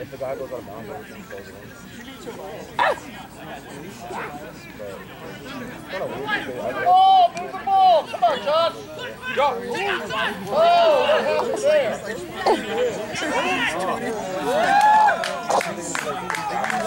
if the guy goes out of bounds, everything goes in. Oh, move the ball! Come on, Josh! Josh! Oh, what happened there?